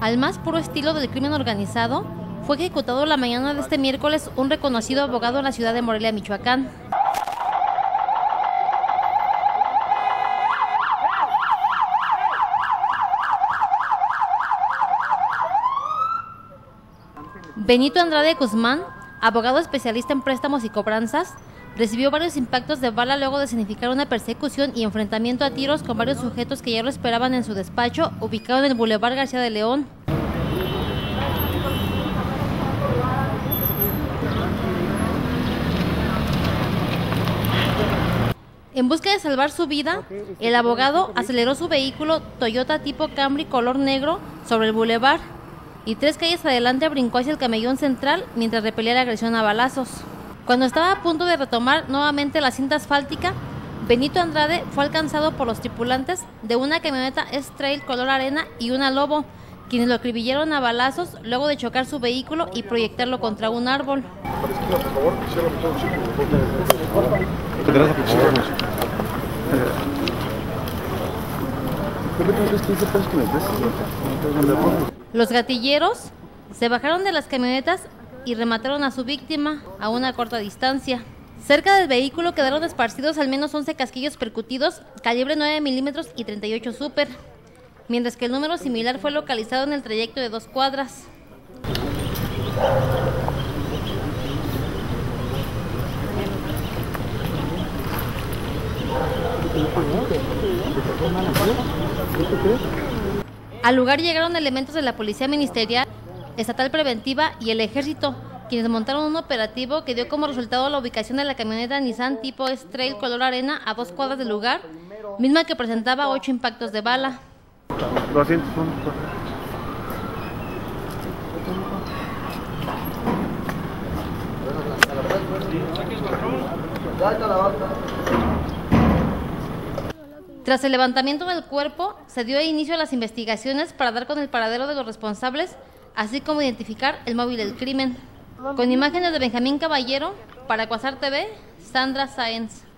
Al más puro estilo del crimen organizado, fue ejecutado la mañana de este miércoles un reconocido abogado en la ciudad de Morelia, Michoacán. Benito Andrade Guzmán, abogado especialista en préstamos y cobranzas, recibió varios impactos de bala luego de significar una persecución y enfrentamiento a tiros con varios sujetos que ya lo esperaban en su despacho, ubicado en el Boulevard García de León. En busca de salvar su vida, el abogado aceleró su vehículo Toyota tipo Camry color negro sobre el boulevard y tres calles adelante brincó hacia el camellón central mientras repelía la agresión a balazos. Cuando estaba a punto de retomar nuevamente la cinta asfáltica, Benito Andrade fue alcanzado por los tripulantes de una camioneta S-Trail color arena y una Lobo, quienes lo acribillaron a balazos luego de chocar su vehículo y proyectarlo contra un árbol. Los gatilleros se bajaron de las camionetas y remataron a su víctima a una corta distancia. Cerca del vehículo quedaron esparcidos al menos 11 casquillos percutidos, calibre 9 milímetros y 38 super, mientras que el número similar fue localizado en el trayecto de dos cuadras. Al lugar llegaron elementos de la Policía Ministerial, Estatal Preventiva y el Ejército, quienes montaron un operativo que dio como resultado la ubicación de la camioneta Nissan tipo S-Trail color arena a dos cuadras del lugar, misma que presentaba ocho impactos de bala. Tras el levantamiento del cuerpo, se dio inicio a las investigaciones para dar con el paradero de los responsables, así como identificar el móvil del crimen. Con imágenes de Benjamín Caballero, para Cuasar TV, Sandra Sáenz.